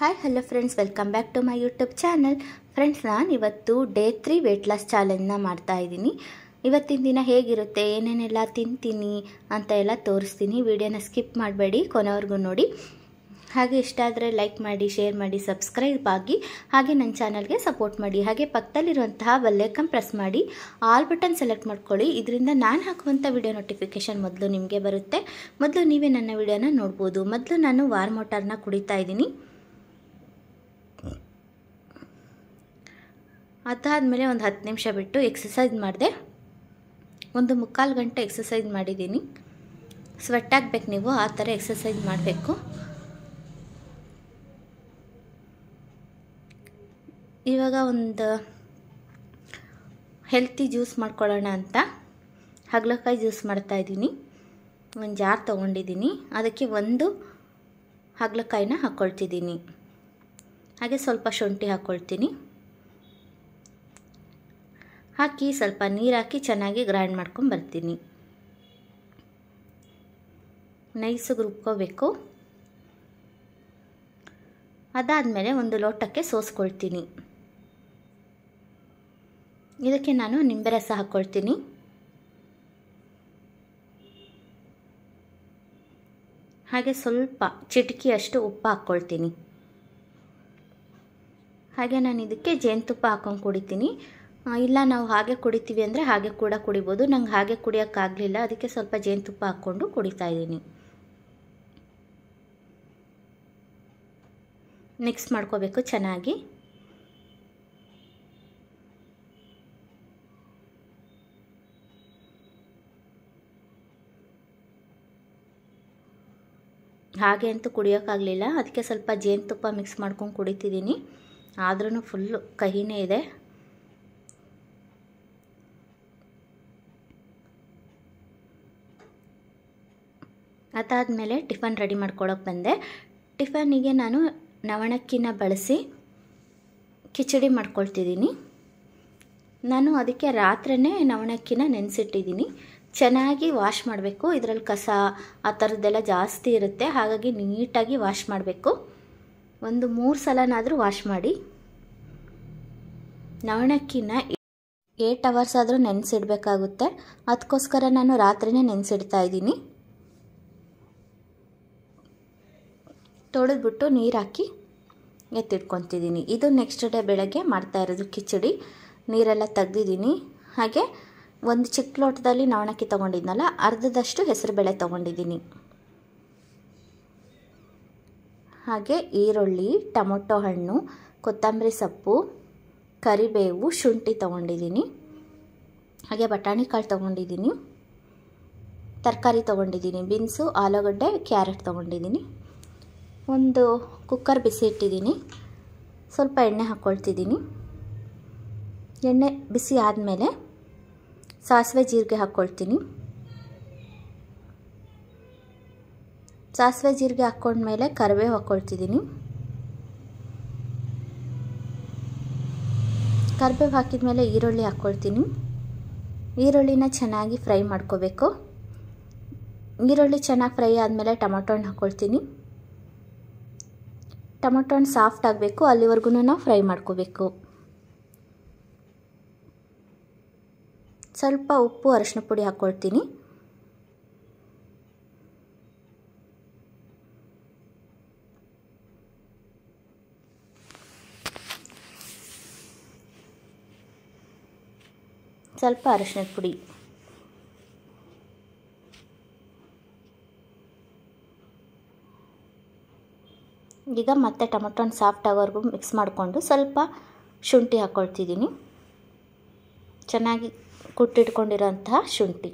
Hi hello friends welcome back to my YouTube channel friends ನಾನು ಇವತ್ತು day three weight loss ಚಾಲೆಂಜ್ನ ಮಾಡ್ತಾ ಇದ್ದೀನಿ. ಇವತ್ತಿನ ದಿನ ಹೇಗಿರುತ್ತೆ? ಏನೇನೆಲ್ಲ ತಿಂತೀನಿ ಅಂತ ಎಲ್ಲ ತೋರಿಸ್ತೀನಿ. ವಿಡಿಯೋನ ಸ್ಕಿಪ್ ಮಾಡಬೇಡಿ, ಕೊನೆವರೆಗೂ ನೋಡಿ. ಹಾಗೆ ಇಷ್ಟ ಆದರೆ ಲೈಕ್ ಮಾಡಿ ಶೇರ್ ಮಾಡಿ ಸಬ್ಸ್ಕ್ರೈಬ್ ಆಗಿ, ಹಾಗೆ ನನ್ನ ಚಾನಲ್ಗೆ ಸಪೋರ್ಟ್ ಮಾಡಿ. ಹಾಗೆ ಪಕ್ಕದಲ್ಲಿರುವಂತಹ ಬೆಲ್ಲೈಕನ್ ಪ್ರೆಸ್ ಮಾಡಿ. ಆಲ್ ಬಟನ್ ಸೆಲೆಕ್ಟ್ ಮಾಡ್ಕೊಳ್ಳಿ. ಇದರಿಂದ ನಾನು ಹಾಕುವಂಥ ವಿಡಿಯೋ ನೋಟಿಫಿಕೇಷನ್ ಮೊದಲು ನಿಮಗೆ ಬರುತ್ತೆ. ಮೊದಲು ನೀವೇ ನನ್ನ ವಿಡಿಯೋನ ನೋಡ್ಬೋದು. ಮೊದಲು ನಾನು ವಾರ್ ಮೋಟಾರ್ನ ಕುಡಿತಾ ಇದ್ದೀನಿ. ಅದಾದಮೇಲೆ ಒಂದು ಹತ್ತು ನಿಮಿಷ ಬಿಟ್ಟು ಎಕ್ಸಸೈಸ್ ಮಾಡಿದೆ. ಒಂದು ಮುಕ್ಕಾಲು ಗಂಟೆ ಎಕ್ಸಸೈಸ್ ಮಾಡಿದ್ದೀನಿ. ಸ್ವೆಟ್ ಆಗಬೇಕು ನೀವು, ಆ ಥರ ಎಕ್ಸಸೈಸ್ ಮಾಡಬೇಕು. ಇವಾಗ ಒಂದು ಹೆಲ್ತಿ ಜ್ಯೂಸ್ ಮಾಡ್ಕೊಳ್ಳೋಣ ಅಂತ. ಹಗ್ಲಕಾಯಿ ಜ್ಯೂಸ್ ಮಾಡ್ತಾಯಿದ್ದೀನಿ ಒಂದು ಜಾರ್ ತೊಗೊಂಡಿದ್ದೀನಿ. ಅದಕ್ಕೆ ಒಂದು ಹಗ್ಲಕಾಯಿನ ಹಾಕ್ಕೊಳ್ತಿದ್ದೀನಿ ಹಾಗೆ ಸ್ವಲ್ಪ ಶುಂಠಿ ಹಾಕ್ಕೊಳ್ತೀನಿ ಹಾಕಿ ಸ್ವಲ್ಪ ನೀರು ಹಾಕಿ ಚೆನ್ನಾಗಿ ಗ್ರೈಂಡ್ ಮಾಡ್ಕೊಂಡು ಬರ್ತೀನಿ. ನೈಸಿಗೆ ರುಬ್ಕೋಬೇಕು ಅದಾದಮೇಲೆ ಒಂದು ಲೋಟಕ್ಕೆ ಸೋಸ್ಕೊಳ್ತೀನಿ. ಇದಕ್ಕೆ ನಾನು ನಿಂಬೆ ರಸ ಹಾಕ್ಕೊಳ್ತೀನಿ ಹಾಗೆ ಸ್ವಲ್ಪ ಚಿಟಕಿಯಷ್ಟು ಉಪ್ಪು ಹಾಕ್ಕೊಳ್ತೀನಿ ಹಾಗೆ ನಾನು ಇದಕ್ಕೆ ಜೇನುತುಪ್ಪ ಹಾಕೊಂಡು ಕುಡಿತೀನಿ. ಇಲ್ಲ, ನಾವು ಹಾಗೆ ಕುಡಿತೀವಿ ಅಂದರೆ ಹಾಗೆ ಕೂಡ ಕುಡಿಬೋದು. ನಂಗೆ ಹಾಗೆ ಕುಡಿಯೋಕ್ಕಾಗಲಿಲ್ಲ. ಅದಕ್ಕೆ ಸ್ವಲ್ಪ ಜೇನುತುಪ್ಪ ಹಾಕ್ಕೊಂಡು ಕುಡಿತಾ ಇದ್ದೀನಿ. ಮಿಕ್ಸ್ ಮಾಡ್ಕೋಬೇಕು ಚೆನ್ನಾಗಿ. ಹಾಗೆ ಅಂತೂ ಕುಡಿಯೋಕ್ಕಾಗಲಿಲ್ಲ. ಅದಕ್ಕೆ ಸ್ವಲ್ಪ ಜೇನುತುಪ್ಪ ಮಿಕ್ಸ್ ಮಾಡ್ಕೊಂಡು ಕುಡಿತಿದ್ದೀನಿ. ಆದ್ರೂ ಫುಲ್ಲು ಕಹಿನೇ ಇದೆ. ಅದಾದಮೇಲೆ ಟಿಫನ್ ರೆಡಿ ಮಾಡ್ಕೊಳ್ಳೋಕೆ ಬಂದೆ. ಟಿಫನಿಗೆ ನಾನು ನವಣಕ್ಕಿನ ಬಳಸಿ ಕಿಚಡಿ ಮಾಡ್ಕೊಳ್ತಿದ್ದೀನಿ. ನಾನು ಅದಕ್ಕೆ ರಾತ್ರಿಯೇ ನವಣಕ್ಕಿನ ನೆನೆಸಿಟ್ಟಿದ್ದೀನಿ. ಚೆನ್ನಾಗಿ ವಾಶ್ ಮಾಡಬೇಕು. ಇದರಲ್ಲಿ ಕಸ ಆ ಥರದ್ದೆಲ್ಲ ಜಾಸ್ತಿ ಇರುತ್ತೆ. ಹಾಗಾಗಿ ನೀಟಾಗಿ ವಾಶ್ ಮಾಡಬೇಕು. ಒಂದು ಮೂರು ಸಲನಾದರೂ ವಾಶ್ ಮಾಡಿ. ನವಣಕ್ಕಿನ ಏಟ್ ಅವರ್ಸ್ ಆದರೂ ನೆನೆಸಿಡಬೇಕಾಗುತ್ತೆ. ಅದಕ್ಕೋಸ್ಕರ ನಾನು ರಾತ್ರಿನೇ ನೆನೆಸಿಡ್ತಾ ಇದ್ದೀನಿ. ತೊಳೆದ್ಬಿಟ್ಟು ನೀರು ಹಾಕಿ ಎತ್ತಿಟ್ಕೊತಿದ್ದೀನಿ. ಇದು ನೆಕ್ಸ್ಟ್ ಡೇ ಬೆಳಗ್ಗೆ ಮಾಡ್ತಾ ಇರೋದು ಕಿಚಡಿ. ನೀರೆಲ್ಲ ತೆಗ್ದಿದ್ದೀನಿ. ಹಾಗೆ ಒಂದು ಚಿಕ್ಕ ಲೋಟದಲ್ಲಿ ನವಣಕ್ಕಿ ತೊಗೊಂಡಿದ್ನಲ್ಲ, ಅರ್ಧದಷ್ಟು ಹೆಸರುಬೇಳೆ ತೊಗೊಂಡಿದ್ದೀನಿ. ಹಾಗೆ ಈರುಳ್ಳಿ, ಟೊಮೊಟೊ ಹಣ್ಣು, ಕೊತ್ತಂಬರಿ ಸೊಪ್ಪು, ಕರಿಬೇವು, ಶುಂಠಿ ತೊಗೊಂಡಿದ್ದೀನಿ. ಹಾಗೆ ಬಟಾಣಿ ಕಾಳು ತೊಗೊಂಡಿದ್ದೀನಿ. ತರಕಾರಿ ತೊಗೊಂಡಿದ್ದೀನಿ. ಬೀನ್ಸು, ಆಲೂಗಡ್ಡೆ, ಕ್ಯಾರೆಟ್ ತೊಗೊಂಡಿದ್ದೀನಿ. ಒಂದು ಕುಕ್ಕರ್ ಬಿಸಿ ಇಟ್ಟಿದ್ದೀನಿ. ಸ್ವಲ್ಪ ಎಣ್ಣೆ ಹಾಕ್ಕೊಳ್ತಿದ್ದೀನಿ ಎಣ್ಣೆ ಬಿಸಿ ಆದಮೇಲೆ ಸಾಸಿವೆ ಜೀರಿಗೆ ಹಾಕ್ಕೊಳ್ತೀನಿ ಸಾಸಿವೆ ಜೀರಿಗೆ ಹಾಕ್ಕೊಂಡ್ಮೇಲೆ ಕರಿಬೇವು ಹಾಕ್ಕೊಳ್ತಿದ್ದೀನಿ ಕರಿಬೇವು ಹಾಕಿದ ಮೇಲೆ ಈರುಳ್ಳಿ ಹಾಕ್ಕೊಳ್ತೀನಿ ಈರುಳ್ಳಿನ ಚೆನ್ನಾಗಿ ಫ್ರೈ ಮಾಡ್ಕೋಬೇಕು. ಈರುಳ್ಳಿ ಚೆನ್ನಾಗಿ ಫ್ರೈ ಆದಮೇಲೆ ಟೊಮೊಟೊ ಹಣ್ಣು ಹಾಕ್ಕೊಳ್ತೀನಿ ಟೊಮೊಟೊ ಹಣ್ಣು ಸಾಫ್ಟ್ ಆಗಬೇಕು ಅಲ್ಲಿವರೆಗೂ ನಾವು ಫ್ರೈ ಮಾಡ್ಕೋಬೇಕು. ಸ್ವಲ್ಪ ಉಪ್ಪು, ಅರಶಿನ ಪುಡಿ ಹಾಕ್ಕೊಳ್ತೀನಿ ಸ್ವಲ್ಪ ಅರಶಿನದ ಪುಡಿ. ಈಗ ಮತ್ತೆ ಟೊಮೊಟೊ ಹಣ್ಣು ಸಾಫ್ಟ್ ಆಗೋವರೆಗೂ ಮಿಕ್ಸ್ ಮಾಡಿಕೊಂಡು ಸ್ವಲ್ಪ ಶುಂಠಿ ಹಾಕ್ಕೊಳ್ತಿದ್ದೀನಿ ಚೆನ್ನಾಗಿ ಕುಟ್ಟಿಟ್ಕೊಂಡಿರೋಂತಹ ಶುಂಠಿ.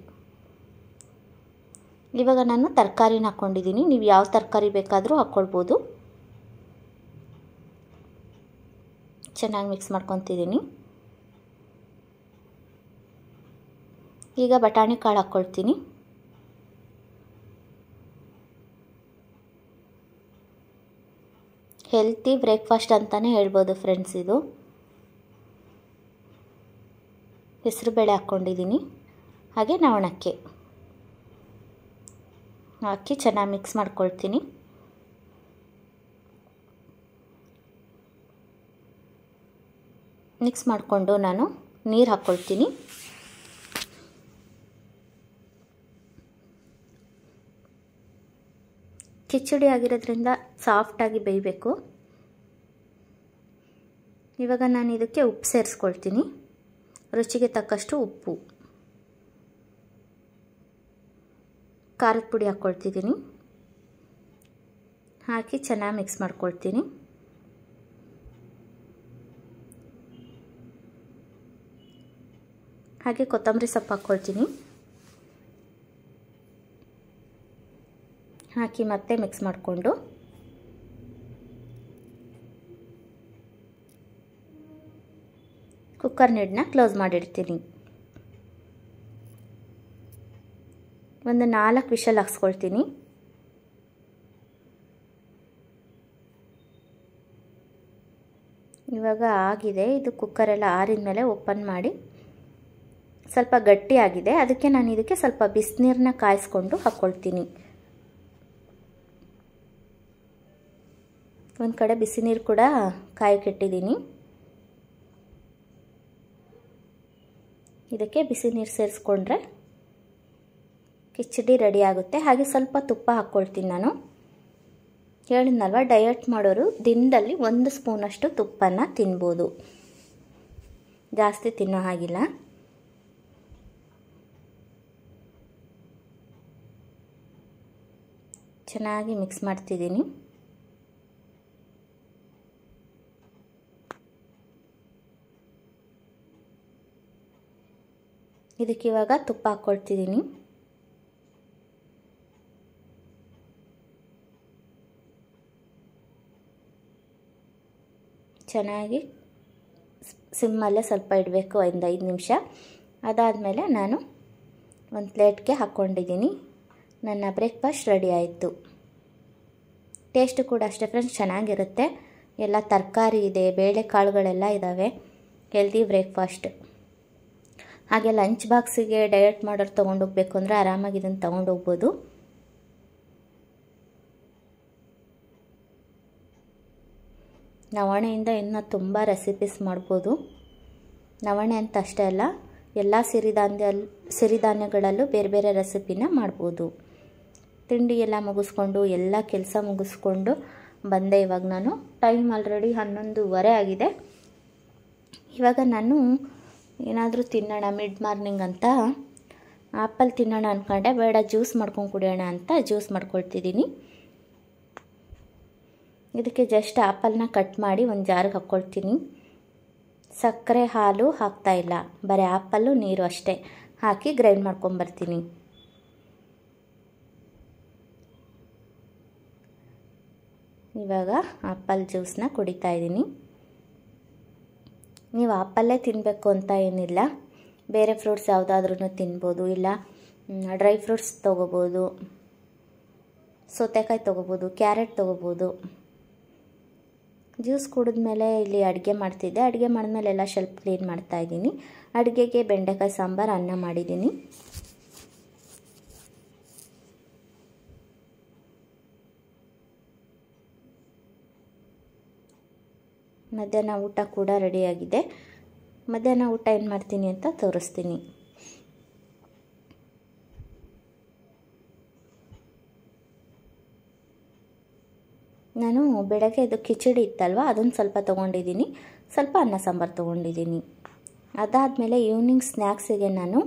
ಇವಾಗ ನಾನು ತರಕಾರಿನ ಹಾಕ್ಕೊಂಡಿದ್ದೀನಿ ನೀವು ಯಾವ ತರಕಾರಿ ಬೇಕಾದರೂ ಹಾಕ್ಕೊಳ್ಬೋದು ಚೆನ್ನಾಗಿ ಮಿಕ್ಸ್ ಮಾಡ್ಕೊತಿದ್ದೀನಿ. ಈಗ ಬಟಾಣಿ ಕಾಳು ಹಾಕ್ಕೊಳ್ತೀನಿ ಹೆಲ್ತಿ ಬ್ರೇಕ್ಫಾಸ್ಟ್ ಅಂತಲೇ ಹೇಳ್ಬೋದು ಫ್ರೆಂಡ್ಸ್ ಇದು. ಹೆಸರುಬೇಳೆ ಹಾಕ್ಕೊಂಡಿದ್ದೀನಿ. ಹಾಗೆ ನವಣಕ್ಕೆ. ಅಕ್ಕಿ ಚೆನ್ನಾಗಿ ಮಿಕ್ಸ್ ಮಾಡ್ಕೊಳ್ತೀನಿ. ಮಿಕ್ಸ್ ಮಾಡಿಕೊಂಡು ನಾನು ನೀರು ಹಾಕ್ಕೊಳ್ತೀನಿ. ಕಿಚಡಿ ಆಗಿರೋದ್ರಿಂದ ಸಾಫ್ಟಾಗಿ ಬೇಯಬೇಕು. ಇವಾಗ ನಾನು ಇದಕ್ಕೆ ಉಪ್ಪು ಸೇರಿಸ್ಕೊಳ್ತೀನಿ. ರುಚಿಗೆ ತಕ್ಕಷ್ಟು ಉಪ್ಪು. ಖಾರದ ಪುಡಿ ಹಾಕ್ಕೊಳ್ತಿದ್ದೀನಿ. ಹಾಕಿ ಚೆನ್ನಾಗಿ ಮಿಕ್ಸ್ ಮಾಡ್ಕೊಳ್ತೀನಿ. ಹಾಗೆ ಕೊತ್ತಂಬರಿ ಸೊಪ್ಪು ಹಾಕ್ಕೊಳ್ತೀನಿ. ಹಾಕಿ ಮತ್ತೆ ಮಿಕ್ಸ್ ಮಾಡಿಕೊಂಡು. ಕುಕ್ಕರ್ ನೀಡನ್ನ ಕ್ಲೋಸ್ ಮಾಡಿಡ್ತೀನಿ. ಒಂದು ನಾಲ್ಕು ವಿಷಲ್ ಹಾಕ್ಸ್ಕೊಳ್ತೀನಿ. ಇವಾಗ ಆಗಿದೆ. ಇದು ಕುಕ್ಕರೆಲ್ಲ ಆರಿದ ಮೇಲೆ ಓಪನ್ ಮಾಡಿ. ಸ್ವಲ್ಪ ಗಟ್ಟಿಯಾಗಿದೆ ಅದಕ್ಕೆ ನಾನು ಇದಕ್ಕೆ ಸ್ವಲ್ಪ ಬಿಸಿನೀರನ್ನ ಕಾಯಿಸ್ಕೊಂಡು ಹಾಕ್ಕೊಳ್ತೀನಿ. ಒಂದು ಕಡೆ ಬಿಸಿ ನೀರು ಕೂಡ ಕಾಯಕ್ಕಿಟ್ಟಿದ್ದೀನಿ ಇದಕ್ಕೆ ಬಿಸಿ ನೀರು ಸೇರಿಸ್ಕೊಂಡ್ರೆ ಕಿಚಡಿ ರೆಡಿ ಆಗುತ್ತೆ. ಹಾಗೆ ಸ್ವಲ್ಪ ತುಪ್ಪ ಹಾಕ್ಕೊಳ್ತೀನಿ ನಾನು. ಹೇಳಿದ್ನಲ್ವ, ಡಯಟ್ ಮಾಡೋರು ದಿನದಲ್ಲಿ ಒಂದು ಸ್ಪೂನಷ್ಟು ತುಪ್ಪನ ತಿನ್ಬೋದು. ಜಾಸ್ತಿ ತಿನ್ನೋ ಹಾಗಿಲ್ಲ. ಚೆನ್ನಾಗಿ ಮಿಕ್ಸ್ ಮಾಡ್ತಿದ್ದೀನಿ. ಇದಕ್ಕೆ ಇವಾಗ ತುಪ್ಪ ಹಾಕ್ಕೊಳ್ತಿದ್ದೀನಿ. ಚೆನ್ನಾಗಿ ಸಿಮ್ಮಲ್ಲೇ ಸ್ವಲ್ಪ ಇಡಬೇಕು ಒಂದು ಐದು ನಿಮಿಷ. ಅದಾದಮೇಲೆ ನಾನು ಒಂದು ಪ್ಲೇಟ್ಗೆ ಹಾಕ್ಕೊಂಡಿದ್ದೀನಿ. ನನ್ನ ಬ್ರೇಕ್ಫಾಸ್ಟ್ ರೆಡಿ ಆಯಿತು. ಟೇಸ್ಟು ಕೂಡ ಅಷ್ಟೇ ಫ್ರೆಂಡ್ಸ್, ಚೆನ್ನಾಗಿರುತ್ತೆ. ಎಲ್ಲ ತರಕಾರಿ ಇದೆ, ಬೇಳೆಕಾಳುಗಳೆಲ್ಲ ಇದ್ದಾವೆ ಹೆಲ್ದಿ ಬ್ರೇಕ್ಫಾಸ್ಟ್. ಹಾಗೆ ಲಂಚ್ ಬಾಕ್ಸಿಗೆ ಡಯಟ್ ಮಾಡೋರು ತೊಗೊಂಡೋಗ್ಬೇಕು ಅಂದರೆ ಆರಾಮಾಗಿ ಇದನ್ನು ತೊಗೊಂಡೋಗ್ಬೋದು ನವಣೆಯಿಂದ ಇನ್ನು ತುಂಬ ರೆಸಿಪೀಸ್ ಮಾಡ್ಬೋದು. ನವಣೆ ಅಂತ ಅಷ್ಟೇ ಅಲ್ಲ, ಎಲ್ಲ ಸಿರಿಧಾನ್ಯ, ಸಿರಿಧಾನ್ಯಗಳಲ್ಲೂ ಬೇರೆ ಬೇರೆ ರೆಸಿಪಿನ ಮಾಡ್ಬೋದು. ತಿಂಡಿ ಎಲ್ಲ ಮುಗಿಸ್ಕೊಂಡು, ಎಲ್ಲ ಕೆಲಸ ಮುಗಿಸ್ಕೊಂಡು ಬಂದೆ ಇವಾಗ ನಾನು. ಟೈಮ್ ಆಲ್ರೆಡಿ ಹನ್ನೊಂದುವರೆ ಆಗಿದೆ. ಇವಾಗ ನಾನು ಏನಾದರೂ ತಿನ್ನೋಣ ಮಿಡ್ ಮಾರ್ನಿಂಗ್ ಅಂತ. ಆ್ಯಪಲ್ ತಿನ್ನೋಣ ಅಂದ್ಕೊಂಡೆ ಬೇಡ ಜ್ಯೂಸ್ ಮಾಡ್ಕೊಂಡು ಕುಡಿಯೋಣ ಅಂತ ಜ್ಯೂಸ್ ಮಾಡ್ಕೊಳ್ತಿದ್ದೀನಿ. ಇದಕ್ಕೆ ಜಸ್ಟ್ ಆ್ಯಪಲ್ನ ಕಟ್ ಮಾಡಿ ಒಂದು ಜಾರಿಗೆ ಹಾಕ್ಕೊಳ್ತೀನಿ ಸಕ್ಕರೆ ಹಾಲು ಹಾಕ್ತಾಯಿಲ್ಲ ಬರೀ ಆ್ಯಪಲ್ಲು ನೀರು ಅಷ್ಟೇ. ಹಾಕಿ ಗ್ರೈಂಡ್ ಮಾಡ್ಕೊಂಬರ್ತೀನಿ ಇವಾಗ ಆ್ಯಪಲ್ ಜ್ಯೂಸನ್ನ ಕುಡಿತಾ ಇದ್ದೀನಿ. ನೀವು ಆ್ಯಪಲ್ಲೇ ತಿನ್ನಬೇಕು ಅಂತ ಏನಿಲ್ಲ. ಬೇರೆ ಫ್ರೂಟ್ಸ್ ಯಾವುದಾದ್ರೂ ತಿನ್ಬೋದು, ಇಲ್ಲ ಡ್ರೈ ಫ್ರೂಟ್ಸ್ ತೊಗೋಬೋದು, ಸೌತೆಕಾಯಿ ತೊಗೋಬೋದು, ಕ್ಯಾರೆಟ್ ತೊಗೋಬೋದು. ಜ್ಯೂಸ್ ಕುಡಿದ ಮೇಲೆ ಇಲ್ಲಿ ಅಡುಗೆ ಮಾಡ್ತಿದ್ದೆ. ಅಡುಗೆ ಮಾಡಿದ್ಮೇಲೆ ಎಲ್ಲ ಶೆಲ್ಫ್ ಕ್ಲೀನ್ ಮಾಡ್ತಾಯಿದ್ದೀನಿ ಅಡುಗೆಗೆ ಬೆಂಡೆಕಾಯಿ ಸಾಂಬಾರು, ಅನ್ನ ಮಾಡಿದ್ದೀನಿ. ಮಧ್ಯಾಹ್ನ ಊಟ ಕೂಡ ರೆಡಿಯಾಗಿದೆ. ಮಧ್ಯಾಹ್ನ ಊಟ ಏನು ಮಾಡ್ತೀನಿ ಅಂತ ತೋರಿಸ್ತೀನಿ. ನಾನು ಬೆಳಗ್ಗೆ ಅದು ಕಿಚಡಿ ಇತ್ತಲ್ವ ಅದನ್ನು ಸ್ವಲ್ಪ ತೊಗೊಂಡಿದ್ದೀನಿ. ಸ್ವಲ್ಪ ಅನ್ನ ಸಾಂಬಾರು ತೊಗೊಂಡಿದ್ದೀನಿ. ಅದಾದಮೇಲೆ ಈವ್ನಿಂಗ್ ಸ್ನ್ಯಾಕ್ಸಿಗೆ ನಾನು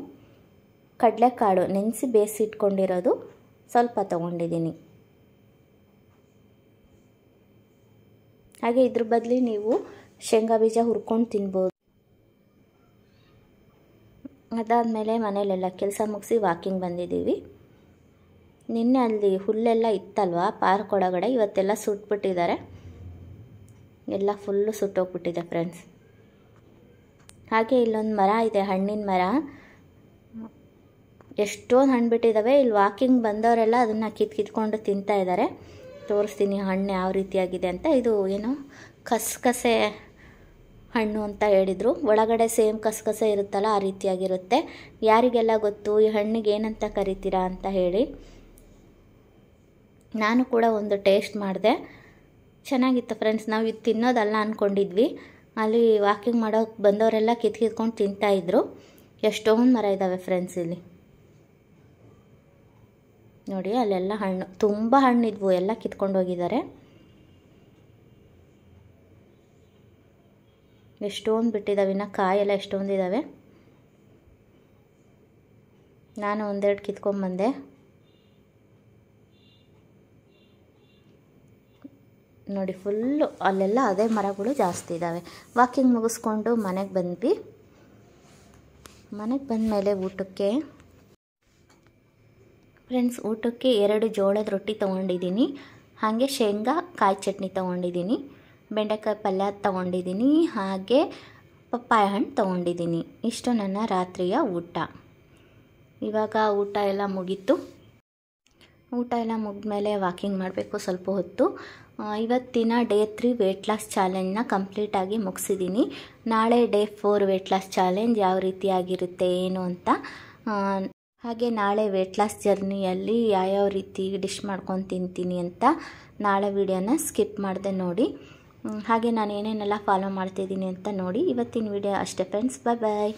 ಕಡಲೆಕಾಳು ನೆನೆಸಿ ಬೇಯಿಸಿಟ್ಕೊಂಡಿರೋದು ಸ್ವಲ್ಪ ತೊಗೊಂಡಿದ್ದೀನಿ. ಹಾಗೆ ಇದ್ರ ಬದಲಿ ನೀವು ಶೇಂಗಾ ಬೀಜ ಹುರ್ಕೊಂಡು ತಿನ್ಬೋದು. ಅದಾದಮೇಲೆ ಮನೇಲೆಲ್ಲ ಕೆಲಸ ಮುಗಿಸಿ ವಾಕಿಂಗ್ ಬಂದಿದ್ದೀವಿ. ನಿನ್ನೆ ಅಲ್ಲಿ ಹುಲ್ಲೆಲ್ಲ ಇತ್ತಲ್ವಾ? ಪಾರ್ಕ್ ಒಳಗಡೆ ಇವತ್ತೆಲ್ಲ ಸುಟ್ಬಿಟ್ಟಿದ್ದಾರೆ. ಎಲ್ಲ ಫುಲ್ಲು ಸುಟ್ಟೋಗ್ಬಿಟ್ಟಿದೆ ಫ್ರೆಂಡ್ಸ್ ಹಾಗೆ ಇಲ್ಲೊಂದು ಮರ ಇದೆ, ಹಣ್ಣಿನ ಮರ. ಎಷ್ಟೊಂದು ಹಣ್ಣು ಬಿಟ್ಟಿದ್ದಾವೆ ಇಲ್ಲಿ ವಾಕಿಂಗ್ ಬಂದವರೆಲ್ಲ ಅದನ್ನು ಕಿತ್ ಕಿತ್ಕೊಂಡು ತಿಂತಾ ತೋರಿಸ್ತೀನಿ, ಹಣ್ಣು ಯಾವ ರೀತಿಯಾಗಿದೆ ಅಂತ. ಇದು ಏನು ಕಸಕಸೆ ಹಣ್ಣು ಅಂತ ಹೇಳಿದರು. ಒಳಗಡೆ ಸೇಮ್ ಕಸಕಸೆ ಇರುತ್ತಲ್ಲ, ಆ ರೀತಿಯಾಗಿರುತ್ತೆ. ಯಾರಿಗೆಲ್ಲ ಗೊತ್ತು, ಈ ಹಣ್ಣಿಗೆ ಏನಂತ ಕರಿತೀರಾ ಅಂತ ಹೇಳಿ. ನಾನು ಕೂಡ ಒಂದು ಟೇಸ್ಟ್ ಮಾಡಿದೆ. ಚೆನ್ನಾಗಿತ್ತು ಫ್ರೆಂಡ್ಸ್, ನಾವು ಇದು ತಿನ್ನೋದಲ್ಲ ಅಂದ್ಕೊಂಡಿದ್ವಿ ಅಲ್ಲಿ ವಾಕಿಂಗ್ ಮಾಡೋಕೆ ಬಂದವರೆಲ್ಲ ಕಿತ್ಕಿತ್ಕೊಂಡು ತಿಂತಾಯಿದ್ರು ಎಷ್ಟೊಂದು ಮರ ಇದ್ದಾವೆ ಫ್ರೆಂಡ್ಸ್ ಇಲ್ಲಿ. ನೋಡಿ, ಅಲ್ಲೆಲ್ಲ ಹಣ್ಣು, ತುಂಬ ಹಣ್ಣಿದ್ವು, ಎಲ್ಲ ಕಿತ್ಕೊಂಡು ಹೋಗಿದ್ದಾರೆ. ಎಷ್ಟೊಂದು ಬಿಟ್ಟಿದ್ದಾವೆ ಇನ್ನು ಕಾಯೆಲ್ಲ ಎಷ್ಟೊಂದು ಇದ್ದಾವೆ ನಾನು ಒಂದೆರಡು ಕಿತ್ಕೊಂಡ್ಬಂದೆ ನೋಡಿ, ಫುಲ್ಲು ಅಲ್ಲೆಲ್ಲ ಅದೇ ಮರಗಳು ಜಾಸ್ತಿ ಇದ್ದಾವೆ ವಾಕಿಂಗ್ ಮುಗಿಸ್ಕೊಂಡು ಮನೆಗೆ ಬಂದ್ವಿ. ಮನೆಗೆ ಬಂದಮೇಲೆ ಊಟಕ್ಕೆ ಫ್ರೆಂಡ್ಸ್, ಊಟಕ್ಕೆ ಎರಡು ಜೋಳದ ರೊಟ್ಟಿ ತೊಗೊಂಡಿದ್ದೀನಿ. ಹಾಗೆ ಶೇಂಗಾ, ಕಾಯಿ ಚಟ್ನಿ ತೊಗೊಂಡಿದ್ದೀನಿ. ಬೆಂಡೆಕಾಯಿ ಪಲ್ಯ ತೊಗೊಂಡಿದ್ದೀನಿ. ಹಾಗೆ ಪಪ್ಪಾಯ ಹಣ್ಣು ತೊಗೊಂಡಿದ್ದೀನಿ. ಇಷ್ಟು ನನ್ನ ರಾತ್ರಿಯ ಊಟ. ಇವಾಗ ಊಟ ಎಲ್ಲ ಮುಗೀತು. ಊಟ ಎಲ್ಲ ಮುಗಿದ್ಮೇಲೆ ವಾಕಿಂಗ್ ಮಾಡಬೇಕು ಸ್ವಲ್ಪ ಹೊತ್ತು. ಇವತ್ತಿನ ಡೇ ತ್ರೀ ವೆಯ್ಟ್ ಲಾಸ್ ಚಾಲೆಂಜ್ನ ಕಂಪ್ಲೀಟಾಗಿ ಮುಗಿಸಿದ್ದೀನಿ ನಾಳೆ day four weight loss challenge ಯಾವ ರೀತಿಯಾಗಿರುತ್ತೆ ಏನು ಅಂತ ಹಾಗೆ ನಾಳೆ ವೆಯ್ಟ್ ಲಾಸ್ ಜರ್ನಿಯಲ್ಲಿ ಯಾವ್ಯಾವ ರೀತಿ ಡಿಶ್ ಮಾಡ್ಕೊಂಡು ತಿಂತೀನಿ ಅಂತ ನಾಳೆ ವಿಡಿಯೋನ ಸ್ಕಿಪ್ ಮಾಡಿದೆ ನೋಡಿ. ಹಾಗೆ ನಾನು ಏನೇನೆಲ್ಲ ಫಾಲೋ ಮಾಡ್ತಿದ್ದೀನಿ ಅಂತ ನೋಡಿ. ಇವತ್ತಿನ ವಿಡಿಯೋ ಅಷ್ಟೇ ಫ್ರೆಂಡ್ಸ್ ಬಾಯ್ ಬಾಯ್